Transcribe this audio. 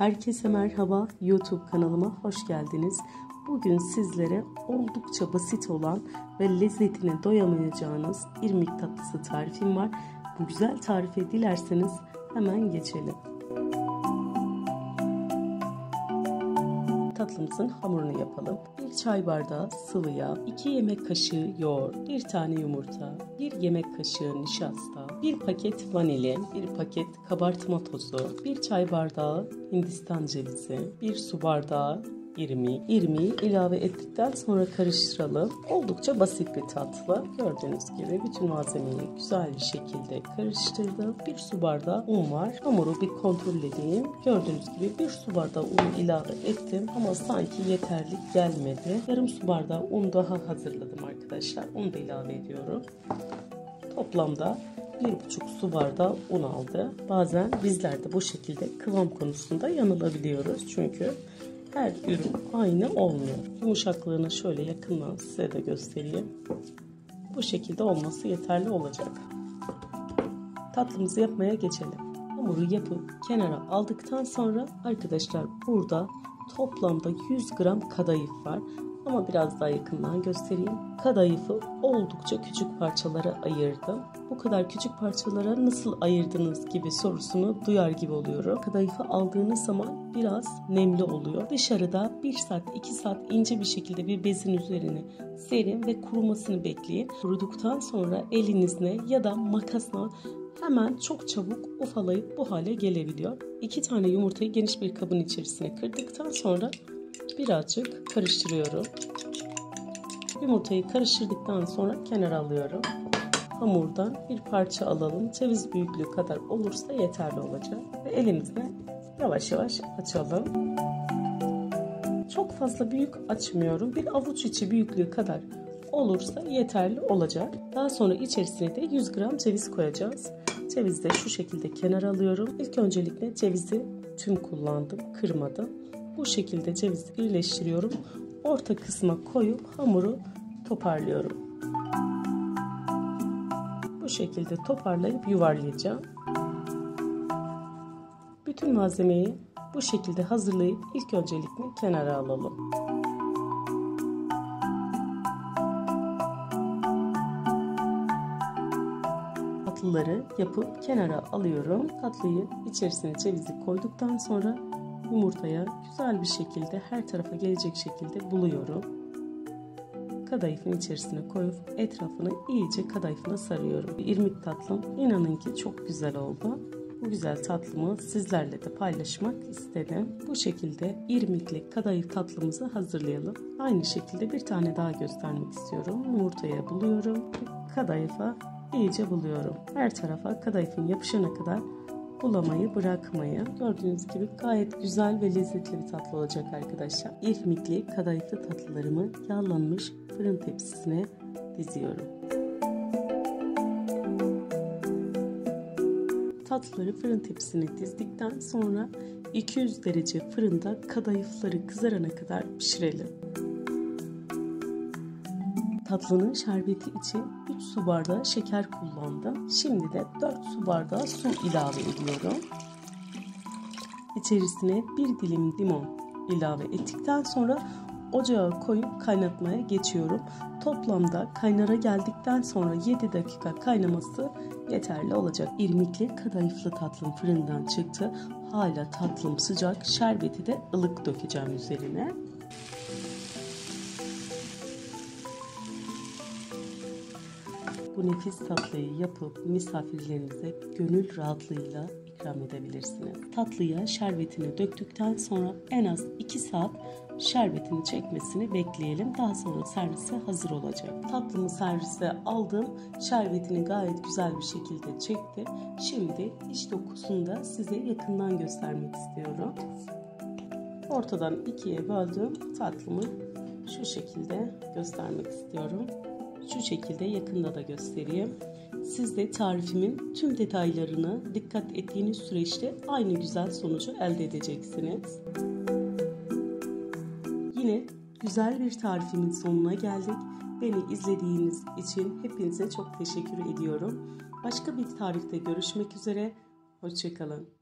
Herkese merhaba. YouTube kanalıma hoş geldiniz. Bugün sizlere oldukça basit olan ve lezzetine doyamayacağınız irmik tatlısı tarifim var. Bu güzel tarife dilerseniz hemen geçelim. Tatlımızın hamurunu yapalım. 1 çay bardağı sıvı yağ, 2 yemek kaşığı yoğurt, 1 tane yumurta, 1 yemek kaşığı nişasta, 1 paket vanilin, 1 paket kabartma tozu, 1 çay bardağı hindistan cevizi, 1 su bardağı irmiği. İrmiği ilave ettikten sonra karıştıralım. Oldukça basit bir tatlı. Gördüğünüz gibi bütün malzemeyi güzel bir şekilde karıştırdım. Bir su bardağı un var. Hamuru bir kontrol edeyim. Gördüğünüz gibi bir su bardağı un ilave ettim ama sanki yeterli gelmedi. Yarım su bardağı un daha hazırladım arkadaşlar. Onu da ilave ediyorum. Toplamda bir buçuk su bardağı un aldı. Bazen bizler de bu şekilde kıvam konusunda yanılabiliyoruz. Çünkü her ürün aynı olmuyor. Yumuşaklığını şöyle yakından size de göstereyim. Bu şekilde olması yeterli olacak. Tatlımızı yapmaya geçelim. Hamuru yapıp kenara aldıktan sonra arkadaşlar burada toplamda 100 gram kadayıf var. Ama biraz daha yakından göstereyim. Kadayıfı oldukça küçük parçalara ayırdım. Bu kadar küçük parçalara nasıl ayırdınız gibi sorusunu duyar gibi oluyorum. Kadayıfı aldığınız zaman biraz nemli oluyor. Dışarıda 1 saat 2 saat ince bir şekilde bir bezin üzerine serin ve kurumasını bekleyin. Kuruduktan sonra elinizle ya da makasla hemen çok çabuk ufalayıp bu hale gelebiliyor. İki tane yumurtayı geniş bir kabın içerisine kırdıktan sonra birazcık karıştırıyorum. Yumurtayı karıştırdıktan sonra kenara alıyorum. Hamurdan bir parça alalım. Ceviz büyüklüğü kadar olursa yeterli olacak. Ve elimizle yavaş yavaş açalım. Çok fazla büyük açmıyorum. Bir avuç içi büyüklüğü kadar olursa yeterli olacak. Daha sonra içerisine de 100 gram ceviz koyacağız. Cevizi de şu şekilde kenara alıyorum. İlk öncelikle cevizi tüm kullandım, kırmadım. Bu şekilde cevizi birleştiriyorum. Orta kısma koyup hamuru toparlıyorum. Bu şekilde toparlayıp yuvarlayacağım. Bütün malzemeyi bu şekilde hazırlayıp ilk öncelikle kenara alalım. tatlıları yapıp kenara alıyorum. Tatlıyı içerisine cevizi koyduktan sonra yumurtaya güzel bir şekilde her tarafa gelecek şekilde buluyorum. Kadayıfın içerisine koyup etrafını iyice kadayıfına sarıyorum. İrmik tatlım inanın ki çok güzel oldu. Bu güzel tatlımı sizlerle de paylaşmak istedim. Bu şekilde irmikli kadayıf tatlımızı hazırlayalım. Aynı şekilde bir tane daha göstermek istiyorum. Yumurtaya buluyorum. Kadayıfa iyice buluyorum. Her tarafa kadayıfın yapışana kadar bulamayı bırakmayın. Gördüğünüz gibi gayet güzel ve lezzetli bir tatlı olacak arkadaşlar. İrmikli kadayıflı tatlılarımı yağlanmış fırın tepsisine diziyorum. Tatlıları fırın tepsisine dizdikten sonra 200 derece fırında kadayıfları kızarana kadar pişirelim. Tatlının şerbeti için 3 su bardağı şeker kullandım. Şimdi de 4 su bardağı su ilave ediyorum. İçerisine bir dilim limon ilave ettikten sonra ocağa koyup kaynatmaya geçiyorum. Toplamda kaynara geldikten sonra 7 dakika kaynaması yeterli olacak. İrmikli kadayıflı tatlım fırından çıktı. Hala tatlım sıcak. Şerbeti de ılık dökeceğim üzerine. Bu nefis tatlıyı yapıp misafirlerinize gönül rahatlığıyla ikram edebilirsiniz. Tatlıya şerbetini döktükten sonra en az 2 saat şerbetini çekmesini bekleyelim. Daha sonra servise hazır olacak. Tatlımı servise aldım. Şerbetini gayet güzel bir şekilde çekti. Şimdi iç dokusunu da size yakından göstermek istiyorum. Ortadan ikiye böldüm. Tatlımı şu şekilde göstermek istiyorum şu şekilde yakında da göstereyim. Siz de tarifimin tüm detaylarını dikkat ettiğiniz süreçte aynı güzel sonucu elde edeceksiniz. Yine güzel bir tarifimin sonuna geldik. Beni izlediğiniz için hepinize çok teşekkür ediyorum. Başka bir tarifte görüşmek üzere. Hoşçakalın.